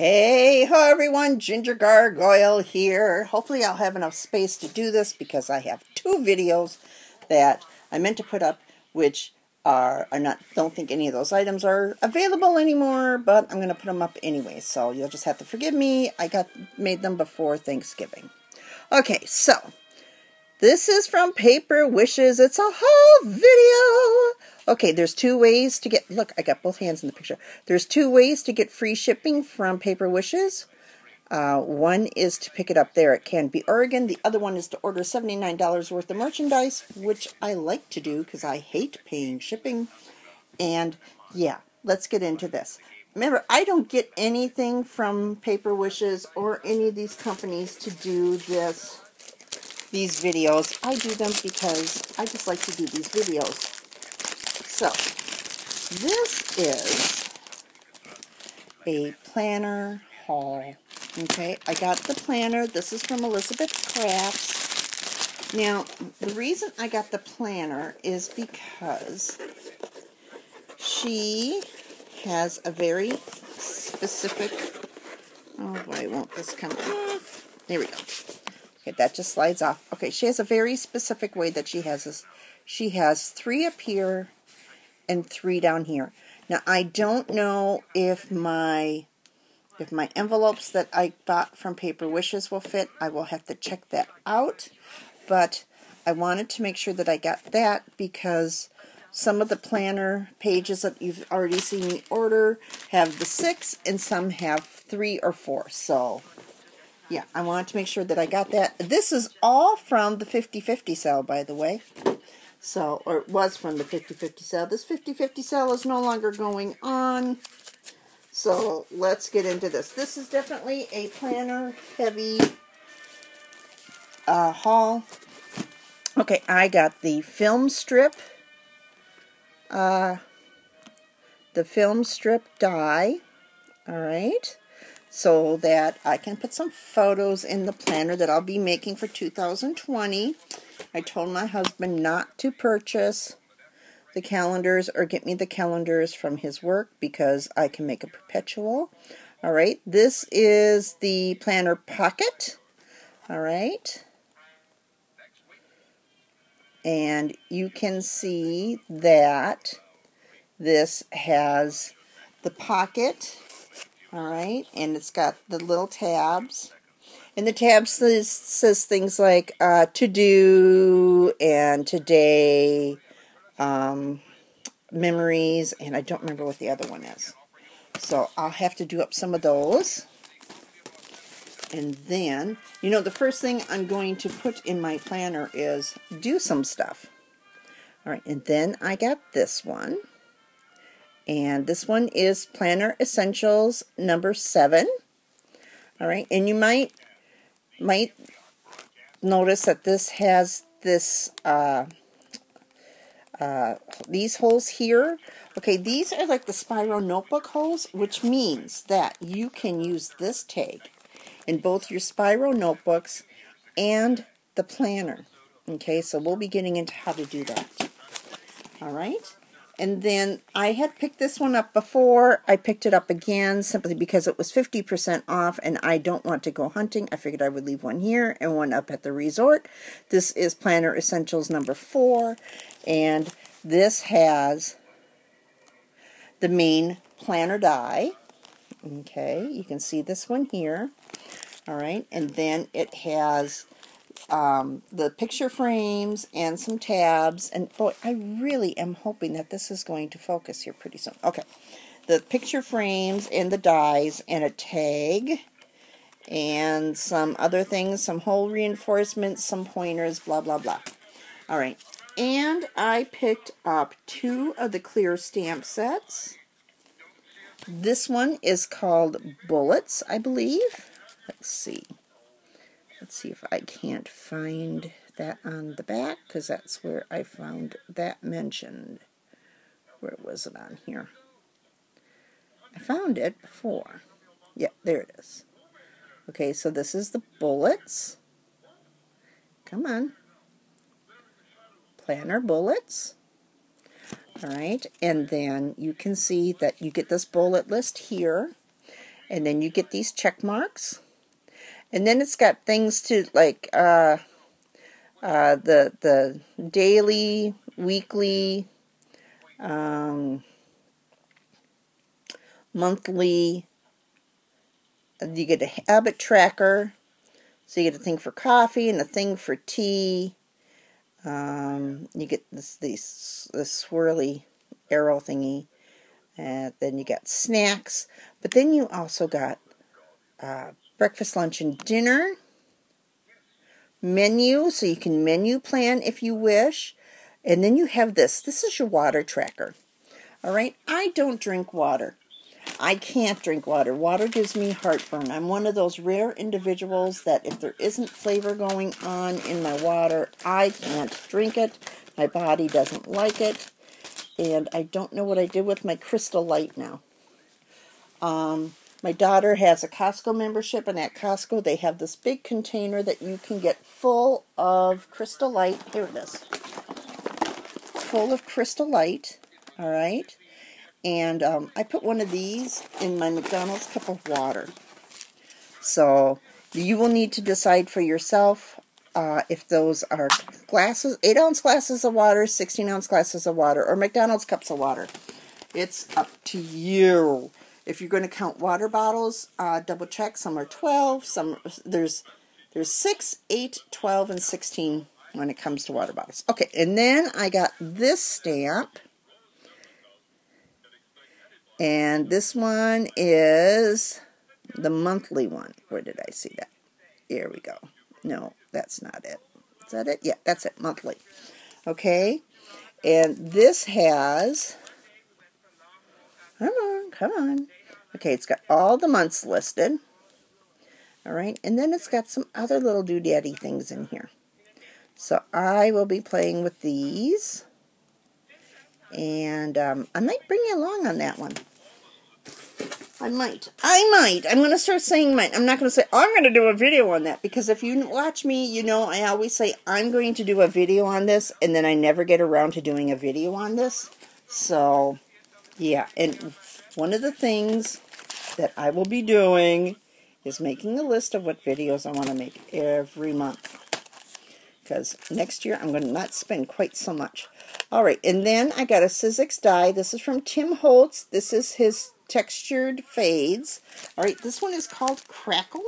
Hey ho everyone, Ginger Gargoyle here. Hopefully I'll have enough space to do this because I have two videos that I meant to put up which are I not don't think any of those items are available anymore, but I'm going to put them up anyway. So you'll just have to forgive me. I got made them before Thanksgiving. Okay, so this is from Paper Wishes. It's a whole video. Okay, there's two ways to get, look, I got both hands in the picture. There's two ways to get free shipping from Paper Wishes. Uh, one is to pick it up there at Canby, Oregon. The other one is to order $79 worth of merchandise, which I like to do because I hate paying shipping. And yeah, let's get into this. Remember, I don't get anything from Paper Wishes or any of these companies to do this, these videos. I do them because I just like to do these videos. So, this is a planner haul. Okay, I got the planner. This is from Elizabeth Crafts. Now, the reason I got the planner is because she has a very specific, oh, why won't this come off? There we go. Okay, that just slides off. Okay, she has a very specific way that she has this. She has three up here and three down here. Now I don't know if my if my envelopes that I bought from Paper Wishes will fit. I will have to check that out. But I wanted to make sure that I got that because some of the planner pages that you've already seen me order have the six and some have three or four. So yeah, I wanted to make sure that I got that. This is all from the 50-50 sale, by the way. So, or it was from the 50-50 sale. This 50-50 sale is no longer going on. So, let's get into this. This is definitely a planner heavy uh, haul. Okay, I got the film strip. Uh, the film strip die. Alright. So that I can put some photos in the planner that I'll be making for 2020. I told my husband not to purchase the calendars or get me the calendars from his work because I can make a perpetual. All right, this is the planner pocket. All right. And you can see that this has the pocket, all right, and it's got the little tabs and the tab says, says things like uh, to do and today, um, memories, and I don't remember what the other one is. So I'll have to do up some of those. And then, you know, the first thing I'm going to put in my planner is do some stuff. All right, and then I got this one. And this one is Planner Essentials number seven. All right, and you might might notice that this has this uh, uh, these holes here. Okay, these are like the Spiro notebook holes, which means that you can use this tag in both your Spiro notebooks and the planner. Okay, so we'll be getting into how to do that. All right. And then I had picked this one up before. I picked it up again simply because it was 50% off and I don't want to go hunting. I figured I would leave one here and one up at the resort. This is Planner Essentials number four. And this has the main planner die. Okay, you can see this one here. All right, and then it has um, the picture frames and some tabs. And boy, I really am hoping that this is going to focus here pretty soon. Okay, the picture frames and the dies and a tag and some other things, some hole reinforcements, some pointers, blah, blah, blah. All right, and I picked up two of the clear stamp sets. This one is called Bullets, I believe. Let's see. Let's see if I can't find that on the back, because that's where I found that mentioned. Where was it on here? I found it before. Yeah, there it is. Okay, so this is the bullets. Come on. Planner bullets. All right, and then you can see that you get this bullet list here. And then you get these check marks. And then it's got things to like uh, uh, the the daily, weekly, um, monthly. You get a habit tracker. So you get a thing for coffee and a thing for tea. Um, you get this, this swirly arrow thingy. And then you got snacks. But then you also got uh, breakfast, lunch, and dinner. Menu, so you can menu plan if you wish. And then you have this. This is your water tracker. All right. I don't drink water. I can't drink water. Water gives me heartburn. I'm one of those rare individuals that if there isn't flavor going on in my water, I can't drink it. My body doesn't like it and I don't know what I did with my Crystal Light now. Um, my daughter has a Costco membership, and at Costco they have this big container that you can get full of Crystal Light. Here it is. Full of Crystal Light, all right? And um, I put one of these in my McDonald's cup of water. So you will need to decide for yourself uh, if those are glasses, 8 ounce glasses of water, 16 ounce glasses of water, or McDonald's cups of water. It's up to you. If you're going to count water bottles, uh, double check. Some are 12, some there's there's 6, 8, 12, and 16 when it comes to water bottles. Okay, and then I got this stamp. And this one is the monthly one. Where did I see that? Here we go. No, that's not it. Is that it? Yeah, that's it, monthly. Okay, and this has, come on, come on. Okay, it's got all the months listed. All right, and then it's got some other little doodaddy things in here. So I will be playing with these. And um, I might bring you along on that one. I might. I might. I'm going to start saying might. I'm not going to say, I'm going to do a video on that. Because if you watch me, you know I always say, I'm going to do a video on this. And then I never get around to doing a video on this. So, yeah. And one of the things that I will be doing is making a list of what videos I want to make every month. Because next year I'm going to not spend quite so much. All right. And then I got a Sizzix die. This is from Tim Holtz. This is his textured fades. All right, this one is called Crackle.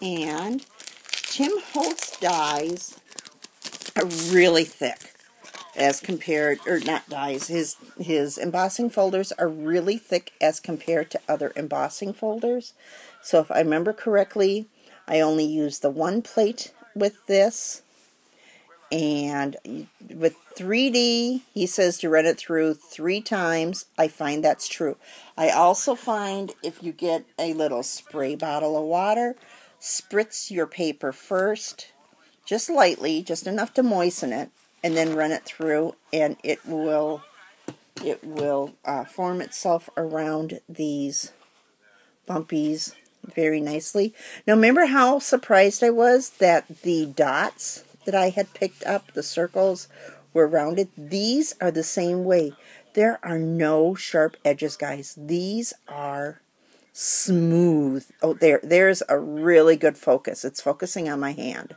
And Tim Holtz dies are really thick as compared, or not dies, his, his embossing folders are really thick as compared to other embossing folders. So if I remember correctly, I only used the one plate with this and with 3D, he says to run it through three times. I find that's true. I also find if you get a little spray bottle of water, spritz your paper first, just lightly, just enough to moisten it, and then run it through, and it will it will uh, form itself around these bumpies very nicely. Now, remember how surprised I was that the dots that I had picked up, the circles were rounded. These are the same way. There are no sharp edges, guys. These are smooth. Oh, there, there's a really good focus. It's focusing on my hand.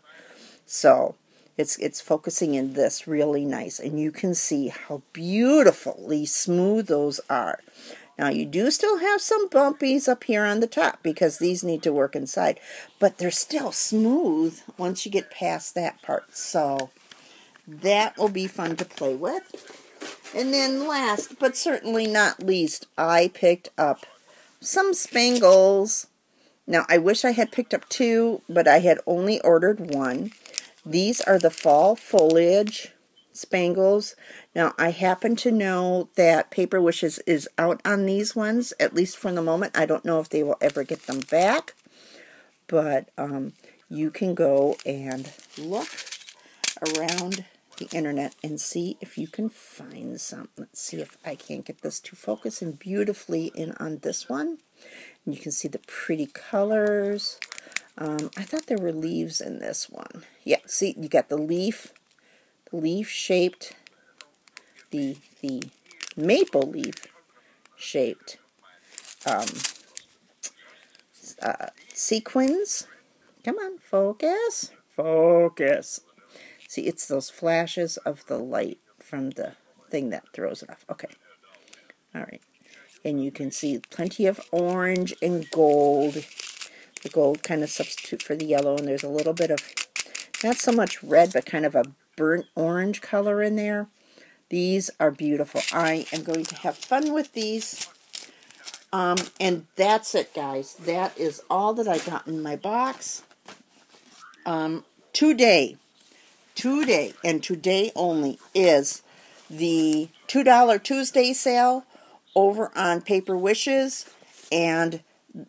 So it's it's focusing in this really nice. And you can see how beautifully smooth those are. Now you do still have some bumpies up here on the top because these need to work inside, but they're still smooth once you get past that part. So that will be fun to play with. And then last, but certainly not least, I picked up some spangles. Now, I wish I had picked up two, but I had only ordered one. These are the fall foliage spangles. Now, I happen to know that Paper Wishes is out on these ones, at least for the moment. I don't know if they will ever get them back, but um, you can go and look around the internet and see if you can find some. Let's see if I can't get this to focus in beautifully in on this one. And you can see the pretty colors. Um, I thought there were leaves in this one. Yeah, see, you got the leaf leaf shaped, the, the maple leaf shaped um, uh, sequins. Come on, focus. Focus. See, it's those flashes of the light from the thing that throws it off. Okay. All right. And you can see plenty of orange and gold. The gold kind of substitute for the yellow, and there's a little bit of, not so much red, but kind of a burnt orange color in there. These are beautiful. I am going to have fun with these. Um, and that's it, guys. That is all that I got in my box. Um, today, today, and today only is the $2 Tuesday sale over on Paper Wishes. And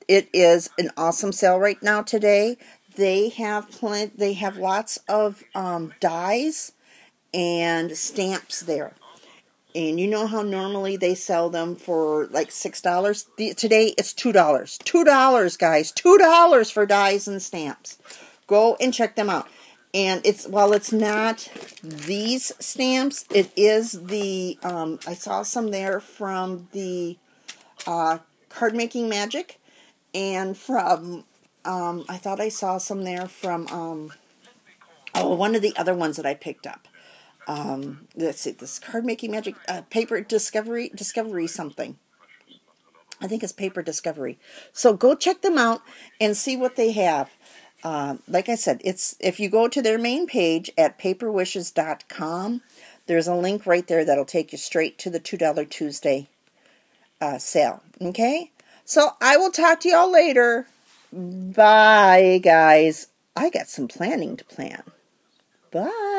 it is an awesome sale right now today. They have plenty, they have lots of um, dies and stamps there. And you know how normally they sell them for like six dollars. Today it's two dollars. Two dollars, guys. Two dollars for dies and stamps. Go and check them out. And it's while it's not these stamps, it is the um, I saw some there from the uh, card making magic, and from um, I thought I saw some there from um, oh one of the other ones that I picked up um, let's see, this card making magic uh, paper discovery discovery something. I think it's paper discovery. So go check them out and see what they have. Uh, like I said, it's if you go to their main page at paperwishes.com, there's a link right there that'll take you straight to the $2 Tuesday uh, sale. Okay? So I will talk to y'all later. Bye, guys. I got some planning to plan. Bye.